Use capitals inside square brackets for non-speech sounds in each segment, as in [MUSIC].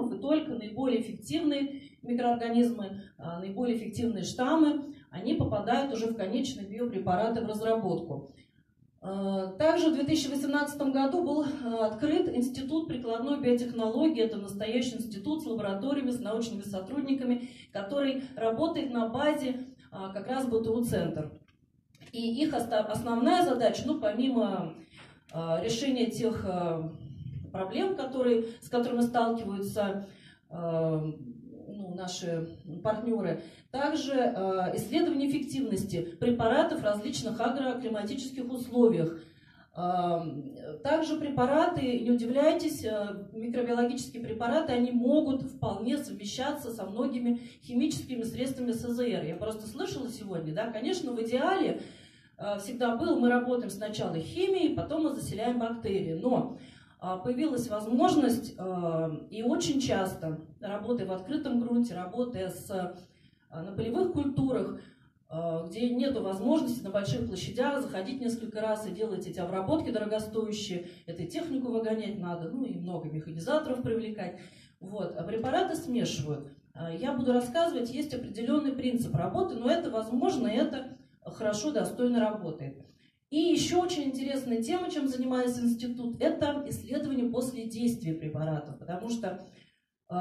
микроорганизмов, и только наиболее эффективные микроорганизмы, а, наиболее эффективные штаммы, они попадают уже в конечные биопрепараты в разработку. А, также в 2018 году был а, открыт Институт прикладной биотехнологии. Это настоящий институт с лабораториями, с научными сотрудниками, который работает на базе как раз БТУ-центр. И их основная задача, ну, помимо решения тех проблем, которые, с которыми сталкиваются ну, наши партнеры. Также э, исследование эффективности препаратов в различных агроклиматических условиях. Э, также препараты, не удивляйтесь, э, микробиологические препараты, они могут вполне совмещаться со многими химическими средствами СЗР. Я просто слышала сегодня, да, конечно, в идеале э, всегда было, мы работаем сначала химией, потом мы заселяем бактерии. Но появилась возможность, а, и очень часто, работая в открытом грунте, работая с, а, на полевых культурах, где нет возможности на больших площадях заходить несколько раз и делать эти обработки дорогостоящие, этой технику выгонять надо, ну и много механизаторов привлекать. Вот. А препараты смешивают. Я буду рассказывать, есть определенный принцип работы, но это возможно, это хорошо, достойно работает. И еще очень интересная тема, чем занимается институт, это исследование после действия препаратов, потому что э,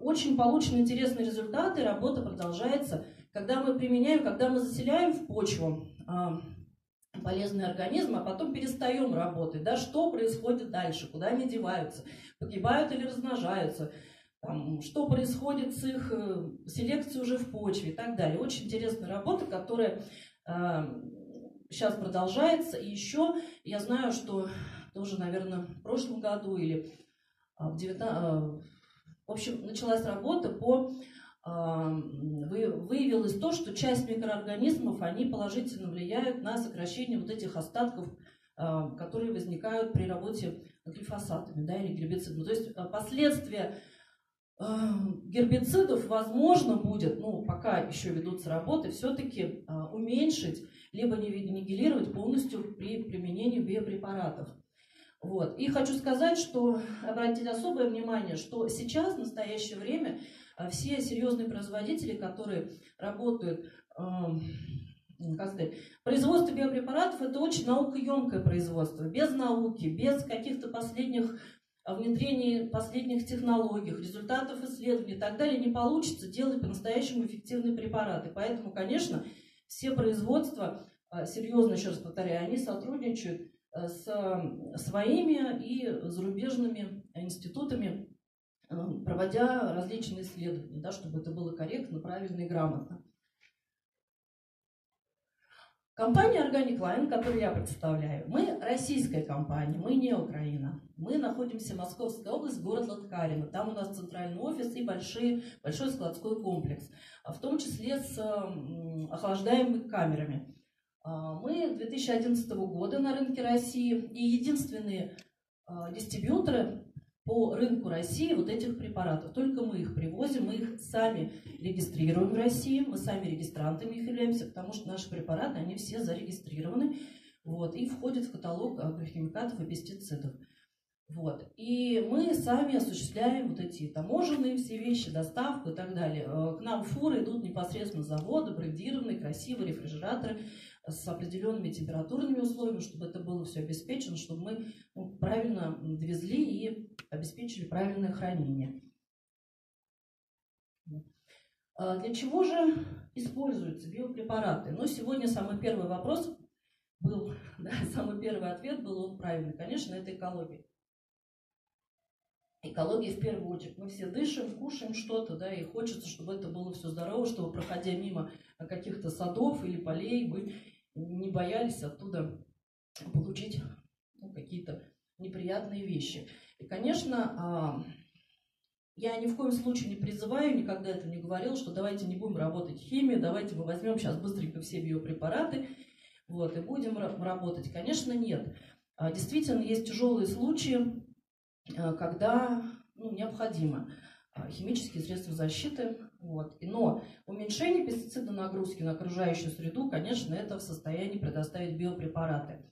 очень получены интересные результаты, работа продолжается, когда мы применяем, когда мы заселяем в почву э, полезные организмы, а потом перестаем работать, да, что происходит дальше, куда они деваются, погибают или размножаются, там, что происходит с их э, селекцией уже в почве и так далее. Очень интересная работа, которая э, сейчас продолжается. И еще я знаю, что тоже, наверное, в прошлом году или а, в 19... А, в общем, началась работа по а, выявилось то, что часть микроорганизмов, они положительно влияют на сокращение вот этих остатков, которые возникают при работе глифосатами да, или гербицидами. То есть последствия гербицидов возможно будет, ну, пока еще ведутся работы, все-таки уменьшить либо нигилировать полностью при применении биопрепаратов. Вот. И хочу сказать, что обратить особое внимание, что сейчас, в настоящее время, э, все серьезные производители, которые работают, эм, как сказать, производство биопрепаратов это очень наукоемкое производство, без науки, без каких-то последних э, внедрений последних технологий, результатов исследований и так далее не получится делать по-настоящему эффективные препараты. Поэтому, конечно, все производства, а, серьезно, еще раз повторяю, они сотрудничают э, с своими и зарубежными институтами, э, проводя различные исследования, да, чтобы это было корректно, правильно и грамотно. Компания Organic Line, которую я представляю, мы российская компания, мы не Украина. Мы находимся в Московской области, город Латкарино. Там у нас центральный офис и большой, большой складской комплекс, а в том числе с охлаждаемыми камерами. А, мы 2011 года на рынке России и единственные а, дистрибьюторы по рынку России вот этих препаратов. Только мы их привозим, мы их сами регистрируем в России, мы сами регистрантами их являемся, потому что наши препараты, они все зарегистрированы вот, и входят в каталог агрохимикатов и пестицидов. Вот. И мы сами осуществляем вот эти таможенные все вещи, доставку и так далее. Э, к нам фуры идут непосредственно с завода, брендированные, красивые рефрижераторы с определенными температурными условиями, чтобы это было все обеспечено, чтобы мы ну, правильно довезли и обеспечили правильное хранение. А для чего же используются биопрепараты? Ну, сегодня самый первый вопрос был, [LAUGHS] да, самый первый ответ был он правильный. Конечно, это экология. Экология в первую очередь. Мы все дышим, кушаем что-то, да, и хочется, чтобы это было все здорово, чтобы, проходя мимо каких-то садов или полей, мы не боялись оттуда получить ну, какие-то неприятные вещи. И, конечно, а, я ни в коем случае не призываю, никогда это не говорил, что давайте не будем работать химией, давайте мы возьмем сейчас быстренько все биопрепараты вот, и будем работать. Конечно, нет. А, действительно, есть тяжелые случаи, когда ну, необходимо химические средства защиты. Вот. Но уменьшение пестицидной нагрузки на окружающую среду, конечно, это в состоянии предоставить биопрепараты.